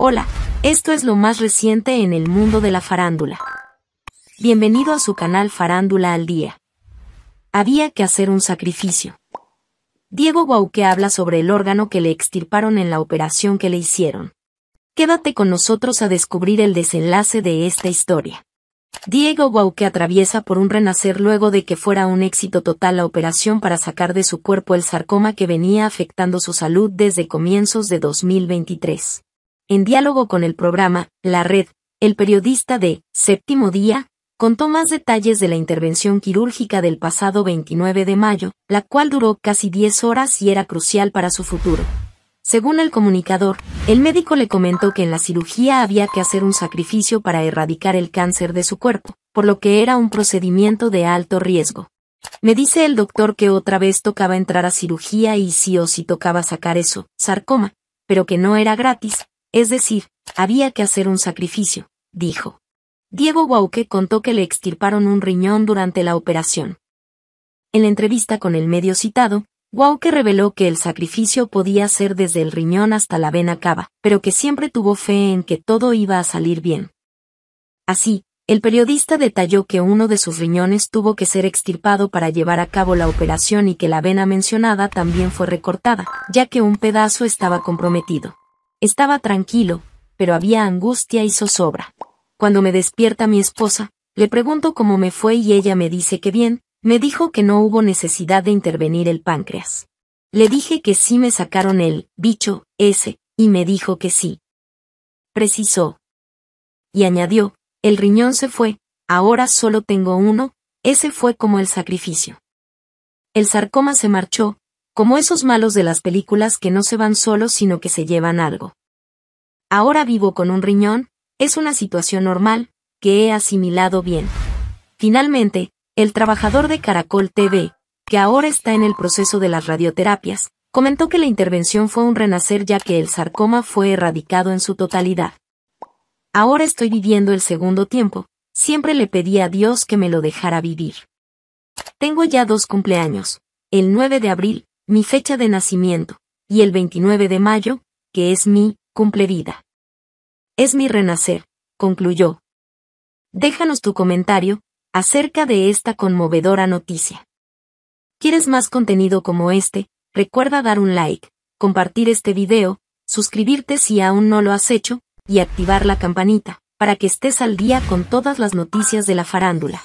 Hola, esto es lo más reciente en el mundo de la farándula. Bienvenido a su canal Farándula al Día. Había que hacer un sacrificio. Diego Bauque habla sobre el órgano que le extirparon en la operación que le hicieron. Quédate con nosotros a descubrir el desenlace de esta historia. Diego Bauque atraviesa por un renacer luego de que fuera un éxito total la operación para sacar de su cuerpo el sarcoma que venía afectando su salud desde comienzos de 2023. En diálogo con el programa La Red, el periodista de Séptimo Día contó más detalles de la intervención quirúrgica del pasado 29 de mayo, la cual duró casi 10 horas y era crucial para su futuro. Según el comunicador, el médico le comentó que en la cirugía había que hacer un sacrificio para erradicar el cáncer de su cuerpo, por lo que era un procedimiento de alto riesgo. Me dice el doctor que otra vez tocaba entrar a cirugía y sí o sí tocaba sacar eso, sarcoma, pero que no era gratis, es decir, había que hacer un sacrificio, dijo. Diego Bauque contó que le extirparon un riñón durante la operación. En la entrevista con el medio citado, Wauke reveló que el sacrificio podía ser desde el riñón hasta la vena cava, pero que siempre tuvo fe en que todo iba a salir bien. Así, el periodista detalló que uno de sus riñones tuvo que ser extirpado para llevar a cabo la operación y que la vena mencionada también fue recortada, ya que un pedazo estaba comprometido. Estaba tranquilo, pero había angustia y zozobra. Cuando me despierta mi esposa, le pregunto cómo me fue y ella me dice que bien, me dijo que no hubo necesidad de intervenir el páncreas. Le dije que sí me sacaron el bicho ese, y me dijo que sí. Precisó. Y añadió, el riñón se fue, ahora solo tengo uno, ese fue como el sacrificio. El sarcoma se marchó, como esos malos de las películas que no se van solos sino que se llevan algo. Ahora vivo con un riñón, es una situación normal, que he asimilado bien. Finalmente, el trabajador de Caracol TV, que ahora está en el proceso de las radioterapias, comentó que la intervención fue un renacer ya que el sarcoma fue erradicado en su totalidad. Ahora estoy viviendo el segundo tiempo, siempre le pedí a Dios que me lo dejara vivir. Tengo ya dos cumpleaños, el 9 de abril, mi fecha de nacimiento, y el 29 de mayo, que es mi cumplevida. Es mi renacer, concluyó. Déjanos tu comentario, acerca de esta conmovedora noticia. ¿Quieres más contenido como este? Recuerda dar un like, compartir este video, suscribirte si aún no lo has hecho, y activar la campanita, para que estés al día con todas las noticias de la farándula.